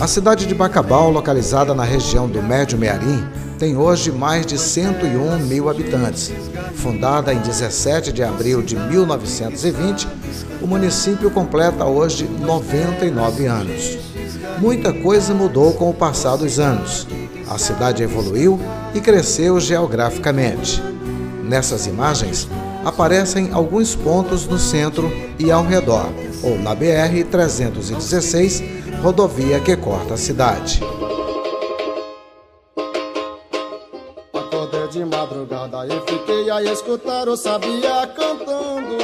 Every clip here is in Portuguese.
A cidade de Bacabal, localizada na região do Médio Mearim, tem hoje mais de 101 mil habitantes. Fundada em 17 de abril de 1920, o município completa hoje 99 anos. Muita coisa mudou com o passar dos anos. A cidade evoluiu e cresceu geograficamente. Nessas imagens aparecem alguns pontos no centro e ao redor, ou na BR-316, rodovia que corta a cidade. Acordei de madrugada e fiquei a escutar o sabia cantando.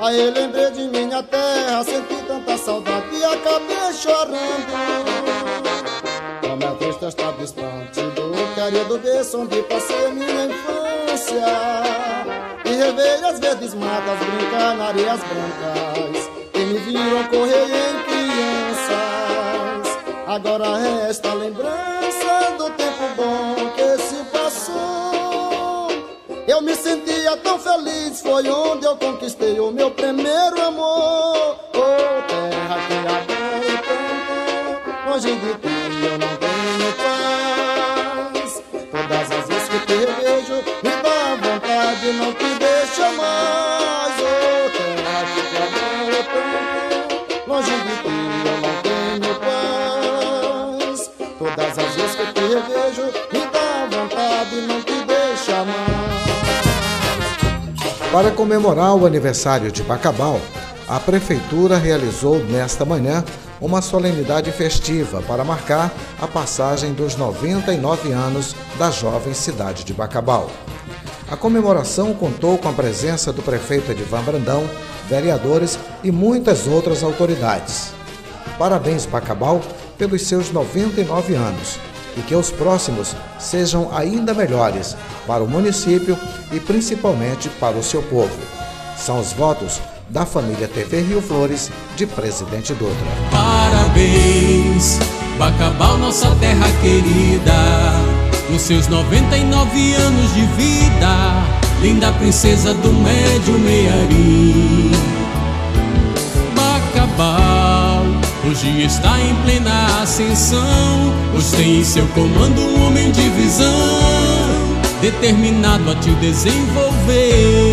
Aí lembrei de minha terra, senti tanta saudade e acabei chorando. Como é triste estar distante do querido berço onde passei minha infância. E rever as verdes matas, brincar na areias brancas. E me viram correr em crianças. Agora resta a lembrança do tempo bom que se passou. Eu me sentia tão feliz, foi onde eu conquistei o meu primeiro amor. Oh, terra que adoro tanto, longe de ti eu não tenho paz. Todas as vezes que te vejo, me dá vontade, não te terra que tanto, longe de ti eu não tenho paz. Todas as vezes que te vejo, me dá vontade, não te deixa mais. Para comemorar o aniversário de Bacabal, a Prefeitura realizou nesta manhã uma solenidade festiva para marcar a passagem dos 99 anos da jovem cidade de Bacabal. A comemoração contou com a presença do prefeito Edivan Brandão, vereadores e muitas outras autoridades. Parabéns, Bacabal, pelos seus 99 anos e que os próximos sejam ainda melhores para o município e principalmente para o seu povo. São os votos da família TV Rio Flores de Presidente Dutra. Parabéns, Bacabal, nossa terra querida, nos seus 99 anos de vida, linda princesa do Médio Mearim. Bacabal, hoje está em plena ascensão, hoje tem em seu comando um homem de visão, determinado a te desenvolver.